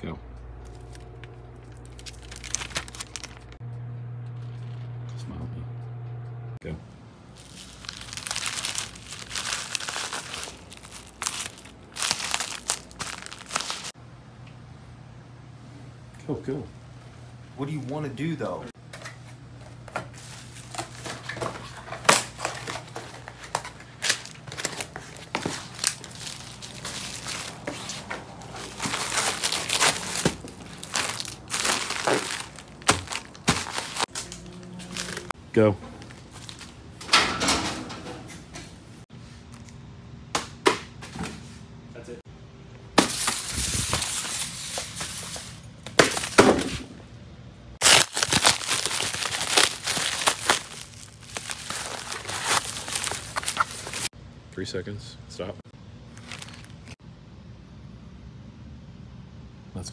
Go. Smile at me. Go. Go, go. What do you want to do though? Go. That's it. Three seconds. Stop. Let's